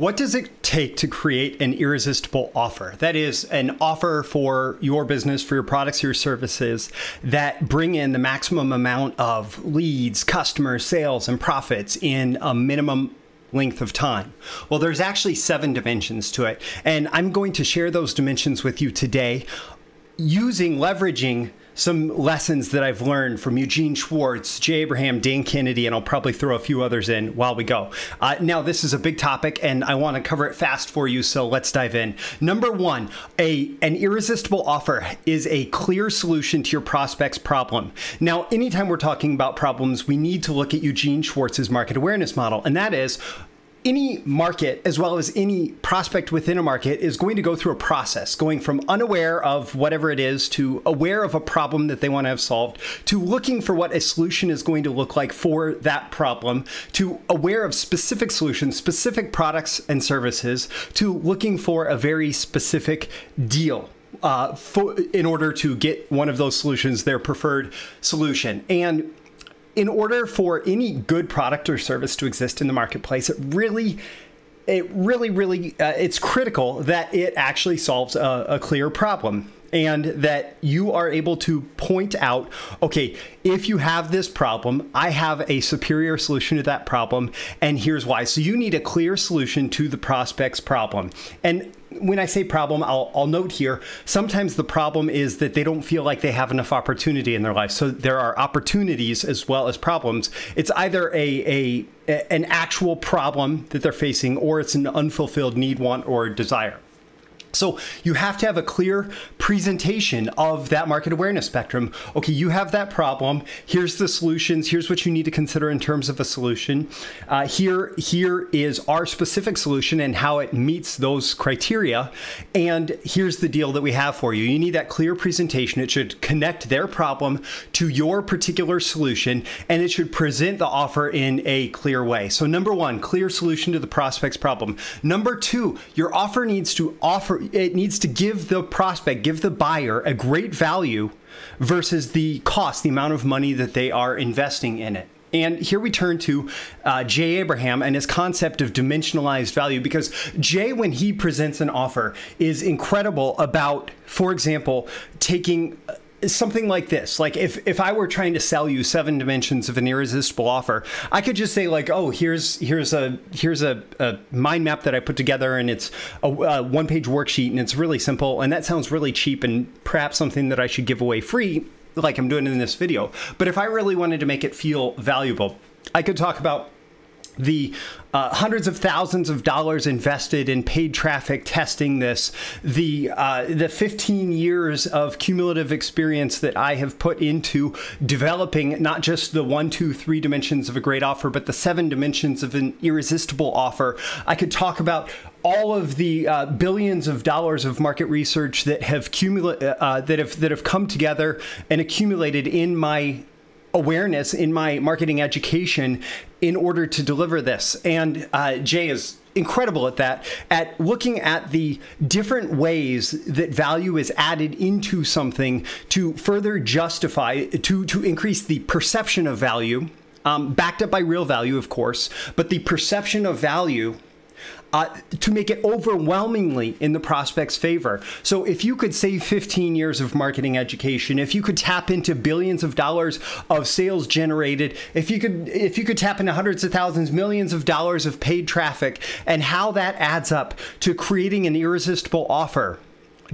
What does it take to create an irresistible offer? That is, an offer for your business, for your products, your services that bring in the maximum amount of leads, customers, sales, and profits in a minimum length of time? Well, there's actually seven dimensions to it. And I'm going to share those dimensions with you today using, leveraging some lessons that I've learned from Eugene Schwartz, Jay Abraham, Dan Kennedy, and I'll probably throw a few others in while we go. Uh, now, this is a big topic, and I want to cover it fast for you, so let's dive in. Number one, a an irresistible offer is a clear solution to your prospect's problem. Now, anytime we're talking about problems, we need to look at Eugene Schwartz's market awareness model, and that is any market, as well as any prospect within a market, is going to go through a process, going from unaware of whatever it is to aware of a problem that they want to have solved, to looking for what a solution is going to look like for that problem, to aware of specific solutions, specific products and services, to looking for a very specific deal. Uh, for, in order to get one of those solutions, their preferred solution. And in order for any good product or service to exist in the marketplace, it really it really really uh, it's critical that it actually solves a, a clear problem and that you are able to point out okay if you have this problem i have a superior solution to that problem and here's why. So you need a clear solution to the prospect's problem. And when I say problem, I'll, I'll, note here sometimes the problem is that they don't feel like they have enough opportunity in their life. So there are opportunities as well as problems. It's either a, a an actual problem that they're facing or it's an unfulfilled need, want, or desire. So you have to have a clear presentation of that market awareness spectrum. Okay, you have that problem. Here's the solutions. Here's what you need to consider in terms of a solution. Uh, here, here is our specific solution and how it meets those criteria. And here's the deal that we have for you. You need that clear presentation. It should connect their problem to your particular solution, and it should present the offer in a clear way. So number one, clear solution to the prospect's problem. Number two, your offer needs to offer it needs to give the prospect, give the buyer a great value versus the cost, the amount of money that they are investing in it. And here we turn to uh, Jay Abraham and his concept of dimensionalized value because Jay, when he presents an offer, is incredible about, for example, taking something like this. Like if if i were trying to sell you seven dimensions of an irresistible offer i could just say like oh here's here's a here's a, a mind map that i put together and it's a, a one page worksheet and it's really simple and that sounds really cheap and perhaps something that i should give away free like i'm doing in this video. But if i really wanted to make it feel valuable i could talk about the uh, hundreds of thousands of dollars invested in paid traffic testing this, the uh, the 15 years of cumulative experience that I have put into developing not just the one, two, three dimensions of a great offer, but the seven dimensions of an irresistible offer. I could talk about all of the uh, billions of dollars of market research that have cumula- uh, that have that have come together and accumulated in my awareness in my marketing education in order to deliver this. And uh, Jay is incredible at that, at looking at the different ways that value is added into something to further justify, to, to increase the perception of value, um, backed up by real value, of course, but the perception of value uh, to make it overwhelmingly in the prospect's favor. So if you could save 15 years of marketing education, if you could tap into billions of dollars of sales generated, if you could if you could tap into hundreds of thousands, millions of dollars of paid traffic, and how that adds up to creating an irresistible offer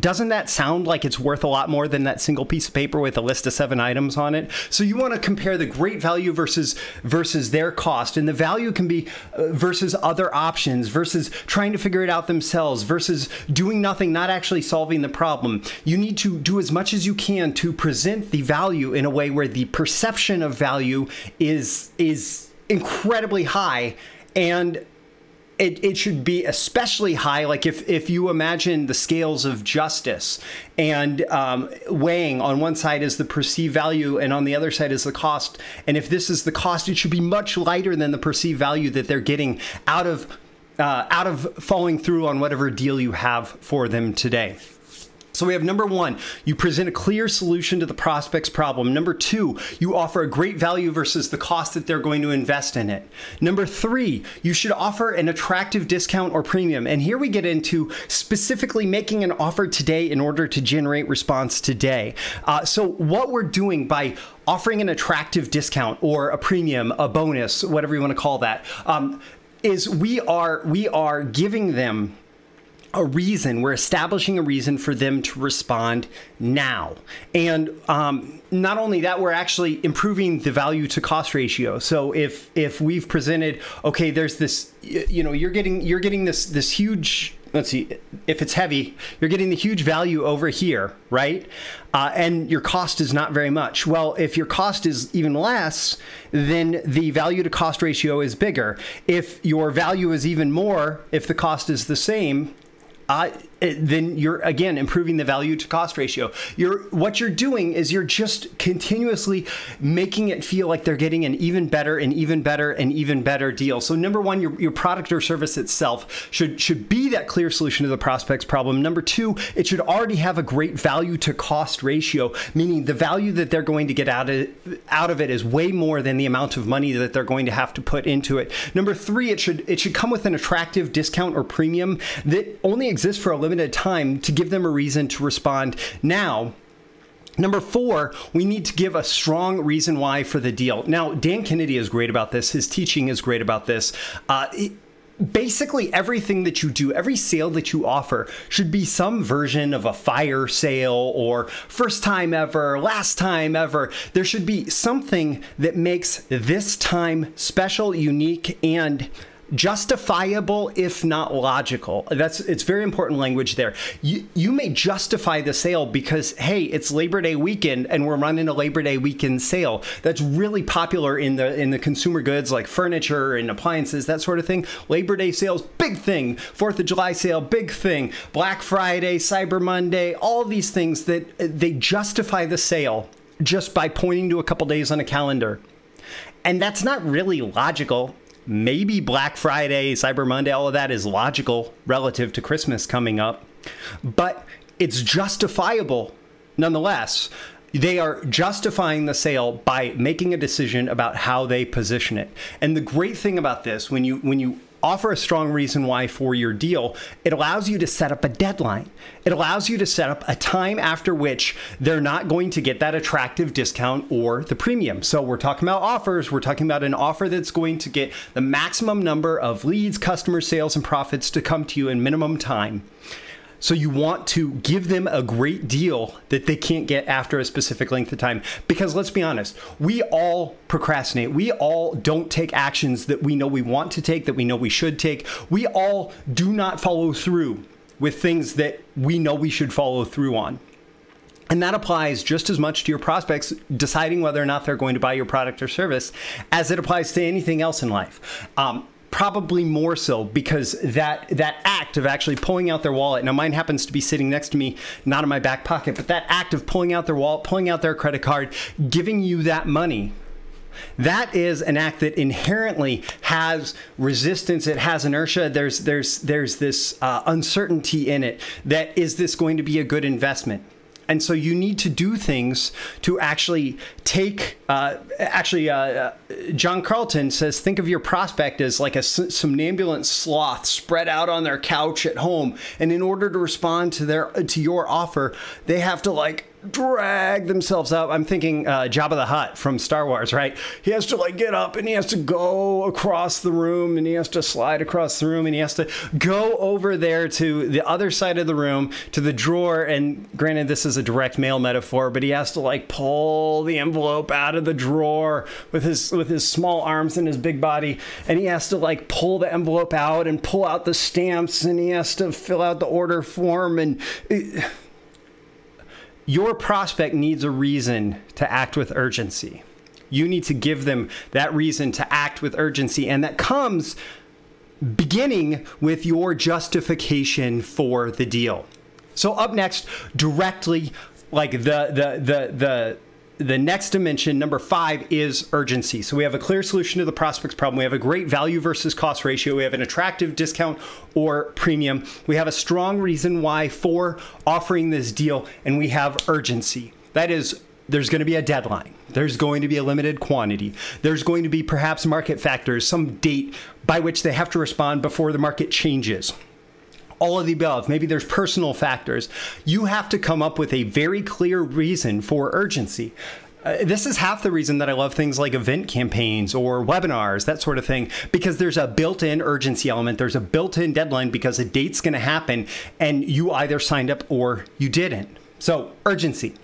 doesn't that sound like it's worth a lot more than that single piece of paper with a list of seven items on it? So you want to compare the great value versus versus their cost, and the value can be uh, versus other options, versus trying to figure it out themselves, versus doing nothing, not actually solving the problem. You need to do as much as you can to present the value in a way where the perception of value is is incredibly high and it, it should be especially high like if, if you imagine the scales of justice and um, weighing on one side is the perceived value and on the other side is the cost. And if this is the cost it should be much lighter than the perceived value that they're getting out of uh, out of following through on whatever deal you have for them today So we have number one, you present a clear solution to the prospect's problem. Number two, you offer a great value versus the cost that they're going to invest in it. Number three, you should offer an attractive discount or premium. And here we get into specifically making an offer today in order to generate response today. Uh, so what we're doing by offering an attractive discount or a premium, a bonus, whatever you want to call that, um, is we are we are giving them a reason. We're establishing a reason for them to respond now. And um, not only that, we're actually improving the value to cost ratio. So if if we've presented, okay, there's this, you know, you're getting you're getting this this huge. Let's see, if it's heavy, you're getting the huge value over here, right? Uh, and your cost is not very much. Well, if your cost is even less, then the value to cost ratio is bigger. If your value is even more, if the cost is the same, uh, Eh, then you're again improving the value to cost ratio. You're what you're doing is you're just continuously making it feel like they're getting an even better and even better and even better deal. So number one, your, your product or service itself should should be that clear solution to the prospect's problem. Number two, it should already have a great value to cost ratio, meaning the value that they're going to get out of out of it is way more than the amount of money that they're going to have to put into it. Number three, it should it should come with an attractive discount or premium that only exists for a limited time to give them a reason to respond now. Number four, we need to give a strong reason why for the deal. Now, Dan Kennedy is great about this. His teaching is great about this. Uh, basically everything that you do, every sale that you offer should be some version of a fire sale or first time ever, last time ever. There should be something that makes this time special, unique, and justifiable if not logical. That's it's very important language there. You, you may justify the sale because hey it's labor day weekend and we're running a labor day weekend sale. That's really popular in the in the consumer goods like furniture and appliances that sort of thing. Labor day sales big thing. Fourth of july sale big thing. Black friday cyber monday all these things that they justify the sale just by pointing to a couple days on a calendar. And that's not really logical maybe Black Friday, Cyber Monday, all of that is logical relative to Christmas coming up, but it's justifiable nonetheless. They are justifying the sale by making a decision about how they position it. And the great thing about this, when you when you offer a strong reason why for your deal, it allows you to set up a deadline. It allows you to set up a time after which they're not going to get that attractive discount or the premium. So we're talking about offers. We're talking about an offer that's going to get the maximum number of leads, customer sales, and profits to come to you in minimum time. So you want to give them a great deal that they can't get after a specific length of time. Because let's be honest, we all procrastinate. We all don't take actions that we know we want to take, that we know we should take. We all do not follow through with things that we know we should follow through on. And that applies just as much to your prospects deciding whether or not they're going to buy your product or service as it applies to anything else in life. Um, probably more so because that that act of actually pulling out their wallet now mine happens to be sitting next to me not in my back pocket but that act of pulling out their wallet pulling out their credit card giving you that money that is an act that inherently has resistance it has inertia there's there's there's this uh, uncertainty in it that is this going to be a good investment and so you need to do things to actually take. Uh, actually, uh, uh, John Carlton says, think of your prospect as like a somnambulant sloth spread out on their couch at home, and in order to respond to their to your offer, they have to like drag themselves up. I'm thinking uh, Jabba the Hutt from Star Wars, right? He has to like get up and he has to go across the room and he has to slide across the room and he has to go over there to the other side of the room to the drawer. And granted, this is a direct mail metaphor, but he has to like pull the envelope out of the drawer with his with his small arms and his big body, and he has to like pull the envelope out and pull out the stamps and he has to fill out the order form and. It, your prospect needs a reason to act with urgency. You need to give them that reason to act with urgency, and that comes beginning with your justification for the deal. So up next, directly like the the the the the next dimension, number five, is urgency. So we have a clear solution to the prospect's problem. We have a great value versus cost ratio. We have an attractive discount or premium. We have a strong reason why for offering this deal, and we have urgency. That is, there's going to be a deadline. There's going to be a limited quantity. There's going to be perhaps market factors, some date by which they have to respond before the market changes all of the above. Maybe there's personal factors. You have to come up with a very clear reason for urgency. Uh, this is half the reason that I love things like event campaigns or webinars, that sort of thing, because there's a built in urgency element. There's a built in deadline because a date's going to happen and you either signed up or you didn't. So, urgency.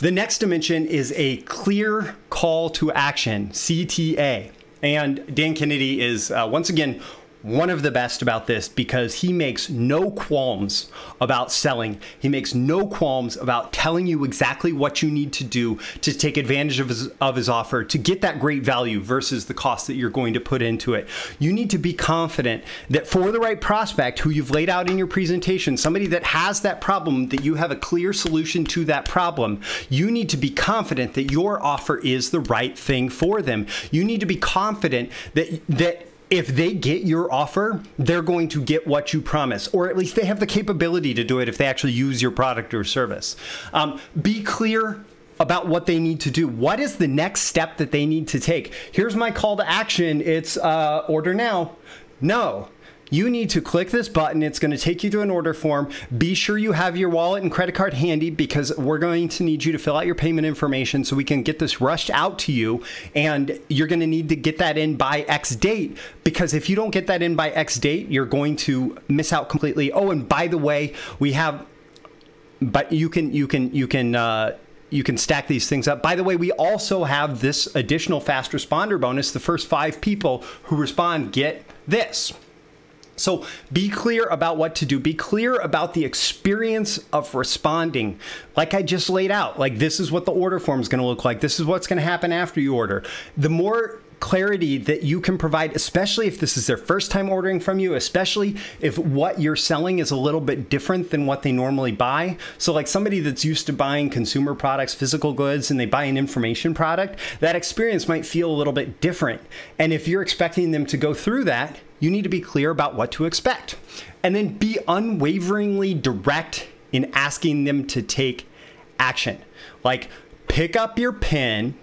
The next dimension is a clear call to action, CTA. And Dan Kennedy is uh, once again one of the best about this because he makes no qualms about selling. He makes no qualms about telling you exactly what you need to do to take advantage of his, of his offer to get that great value versus the cost that you're going to put into it. You need to be confident that for the right prospect who you've laid out in your presentation, somebody that has that problem, that you have a clear solution to that problem, you need to be confident that your offer is the right thing for them. You need to be confident that that if they get your offer, they're going to get what you promise, or at least they have the capability to do it if they actually use your product or service. Um, be clear about what they need to do. What is the next step that they need to take? Here's my call to action it's uh, order now. No, you need to click this button. It's going to take you to an order form. Be sure you have your wallet and credit card handy because we're going to need you to fill out your payment information so we can get this rushed out to you. And you're going to need to get that in by X date because if you don't get that in by X date, you're going to miss out completely. Oh, and by the way, we have, but you can, you can, you can, uh, you can stack these things up. By the way, we also have this additional fast responder bonus. The first five people who respond get this. So be clear about what to do. Be clear about the experience of responding. Like I just laid out, like this is what the order form is going to look like. This is what's going to happen after you order. The more clarity that you can provide, especially if this is their first time ordering from you, especially if what you're selling is a little bit different than what they normally buy. So, like somebody that's used to buying consumer products, physical goods, and they buy an information product, that experience might feel a little bit different. And if you're expecting them to go through that, you need to be clear about what to expect. And then be unwaveringly direct in asking them to take action. Like, pick up your pen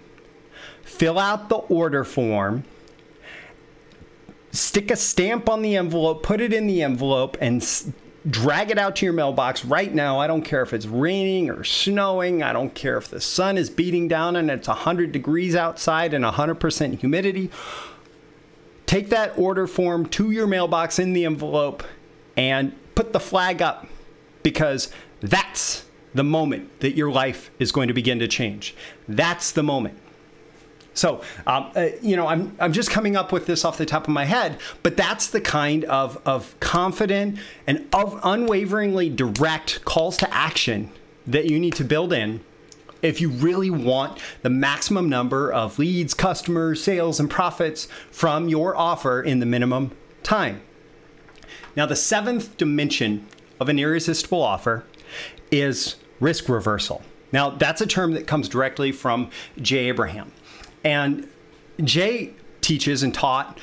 fill out the order form, stick a stamp on the envelope, put it in the envelope, and drag it out to your mailbox right now. I don't care if it's raining or snowing. I don't care if the sun is beating down and it's 100 degrees outside and 100% humidity. Take that order form to your mailbox in the envelope and put the flag up because that's the moment that your life is going to begin to change. That's the moment. So, um, uh, you know, I'm, I'm just coming up with this off the top of my head, but that's the kind of, of confident and of unwaveringly direct calls to action that you need to build in if you really want the maximum number of leads, customers, sales, and profits from your offer in the minimum time. Now, the seventh dimension of an irresistible offer is risk reversal. Now, that's a term that comes directly from Jay Abraham. And Jay teaches and taught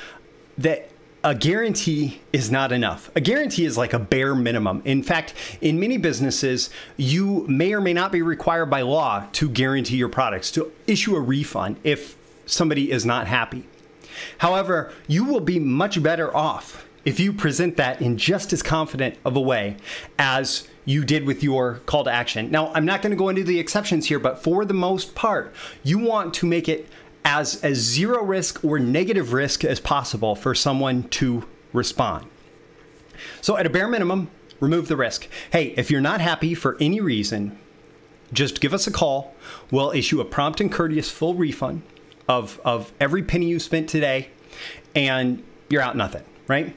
that a guarantee is not enough. A guarantee is like a bare minimum. In fact, in many businesses, you may or may not be required by law to guarantee your products, to issue a refund if somebody is not happy. However, you will be much better off if you present that in just as confident of a way as you did with your call to action. Now, I'm not going to go into the exceptions here, but for the most part, you want to make it as, as zero risk or negative risk as possible for someone to respond. So, at a bare minimum, remove the risk. Hey, if you're not happy for any reason, just give us a call. We'll issue a prompt and courteous full refund of, of every penny you spent today, and you're out nothing, right?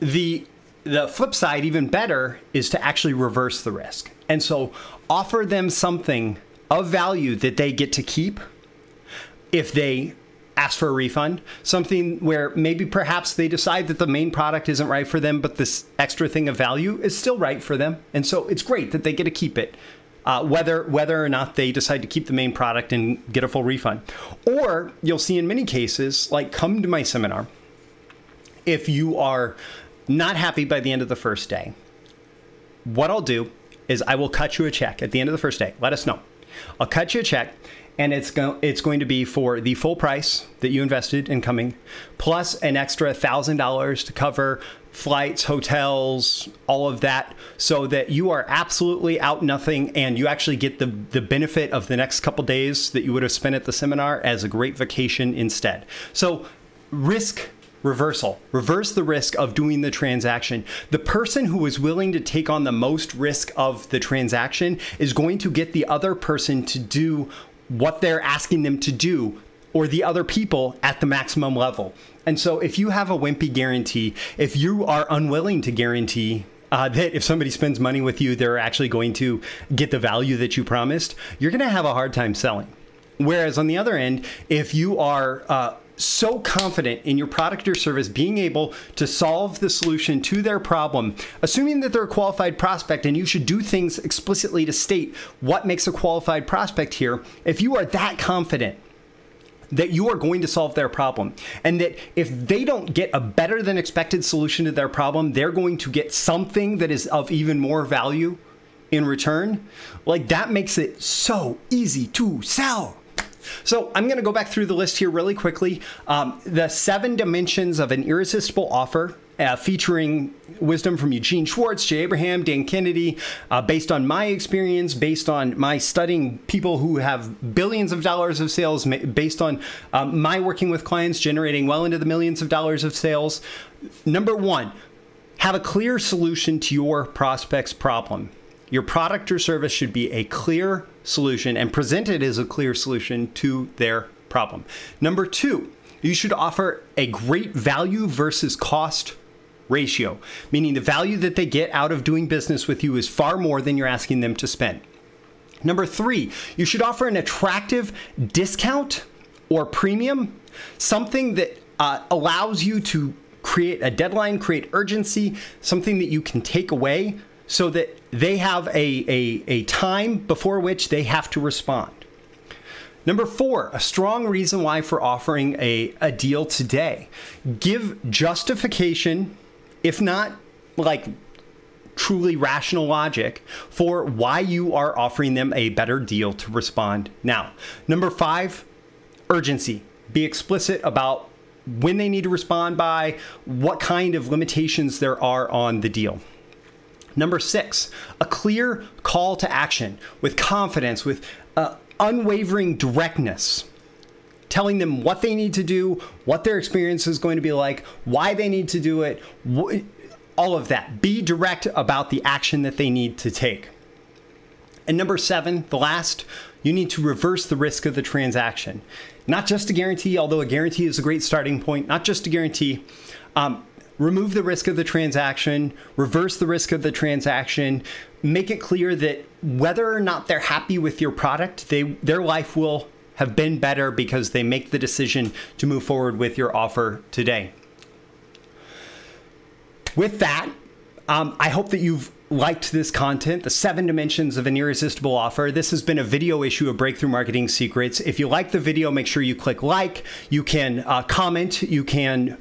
The the flip side, even better, is to actually reverse the risk. And so offer them something of value that they get to keep if they ask for a refund, something where maybe perhaps they decide that the main product isn't right for them, but this extra thing of value is still right for them. And so it's great that they get to keep it. uh, whether whether or not they decide to keep the main product and get a full refund. Or you'll see in many cases, like come to my seminar, if you are not happy by the end of the first day, what I'll do is I will cut you a check at the end of the first day. Let us know. I'll cut you a check and it's going it's going to be for the full price that you invested in coming, plus an extra thousand dollars to cover flights, hotels, all of that, so that you are absolutely out nothing, and you actually get the the benefit of the next couple days that you would have spent at the seminar as a great vacation instead. So risk reversal. Reverse the risk of doing the transaction. The person who is willing to take on the most risk of the transaction is going to get the other person to do what they're asking them to do or the other people at the maximum level. And so if you have a wimpy guarantee, if you are unwilling to guarantee uh, that if somebody spends money with you, they're actually going to get the value that you promised, you're going to have a hard time selling. Whereas on the other end, if you are uh, so confident in your product or service being able to solve the solution to their problem, assuming that they're a qualified prospect and you should do things explicitly to state what makes a qualified prospect here, if you are that confident, that you are going to solve their problem. And that if they don't get a better than expected solution to their problem, they're going to get something that is of even more value in return. Like that makes it so easy to sell. So I'm going to go back through the list here really quickly. Um, the seven dimensions of an irresistible offer. Uh, featuring wisdom from Eugene Schwartz, Jay Abraham, Dan Kennedy, uh, based on my experience, based on my studying people who have billions of dollars of sales, based on um, my working with clients generating well into the millions of dollars of sales. Number one, have a clear solution to your prospect's problem. Your product or service should be a clear solution and presented as a clear solution to their problem. Number two, you should offer a great value versus cost ratio, meaning the value that they get out of doing business with you is far more than you're asking them to spend. Number three, you should offer an attractive discount or premium, something that uh, allows you to create a deadline, create urgency, something that you can take away so that they have a, a, a time before which they have to respond. Number four, a strong reason why for offering a, a deal today. Give justification, if not like truly rational logic, for why you are offering them a better deal to respond now. Number five, urgency. Be explicit about when they need to respond by, what kind of limitations there are on the deal. Number six, a clear call to action with confidence, with uh, unwavering directness, telling them what they need to do, what their experience is going to be like, why they need to do it, all of that. Be direct about the action that they need to take. And number seven, the last, you need to reverse the risk of the transaction. Not just a guarantee, although a guarantee is a great starting point, not just a guarantee. Um, remove the risk of the transaction, reverse the risk of the transaction, make it clear that whether or not they're happy with your product, they their life will have been better because they make the decision to move forward with your offer today. With that, um, I hope that you've liked this content, the seven dimensions of an irresistible offer. This has been a video issue of Breakthrough Marketing Secrets. If you like the video, make sure you click like. You can uh, comment. You can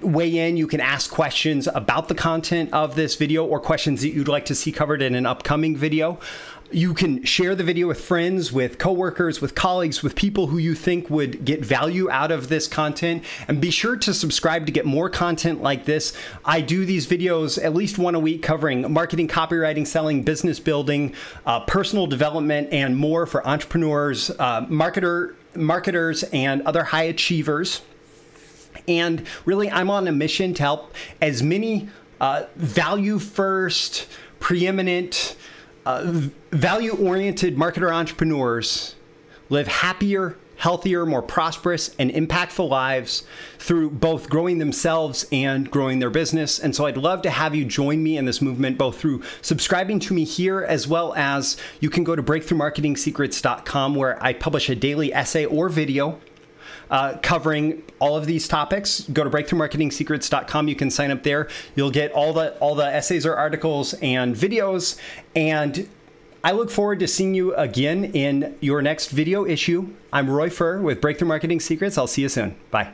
weigh in. You can ask questions about the content of this video or questions that you'd like to see covered in an upcoming video. You can share the video with friends, with coworkers, with colleagues, with people who you think would get value out of this content. And be sure to subscribe to get more content like this. I do these videos at least one a week covering marketing, copywriting, selling, business building, uh, personal development, and more for entrepreneurs, uh, marketer, marketers, and other high achievers. And really, I'm on a mission to help as many uh, value first, preeminent, uh, value oriented marketer entrepreneurs live happier, healthier, more prosperous, and impactful lives through both growing themselves and growing their business. And so I'd love to have you join me in this movement, both through subscribing to me here, as well as you can go to breakthroughmarketingsecrets.com where I publish a daily essay or video uh, covering all of these topics. Go to breakthroughmarketingsecrets.com. You can sign up there. You'll get all the all the essays or articles and videos and I look forward to seeing you again in your next video issue. I'm Roy Furr with Breakthrough Marketing Secrets. I'll see you soon. Bye.